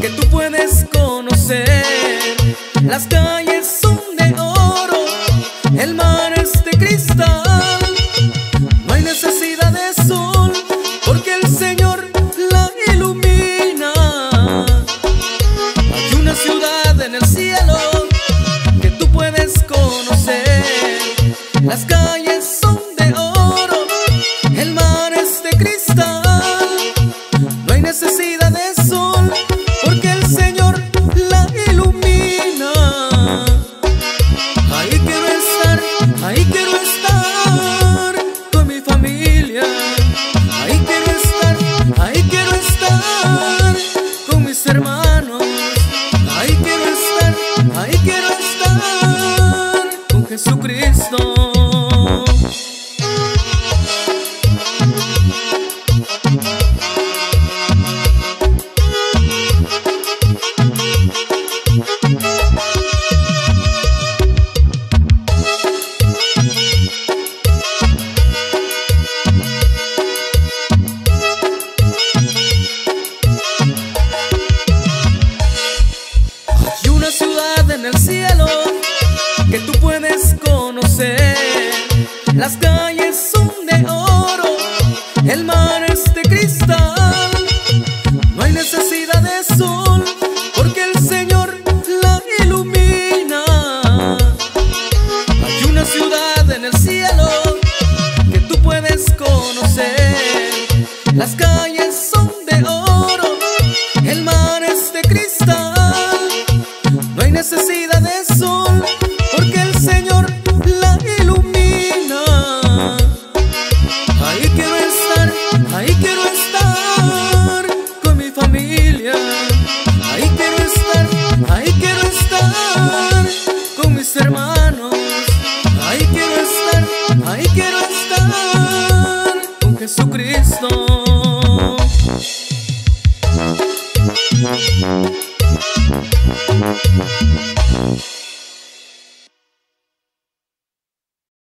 que tú puedes conocer. Las calles son de oro, el mar es de cristal. No hay necesidad de sol, porque el Señor la ilumina. Hay una ciudad en el cielo que tú puedes conocer. Las calles I get Las calles son de oro, el mar es de cristal. No hay necesidad de sol. Jesucristo.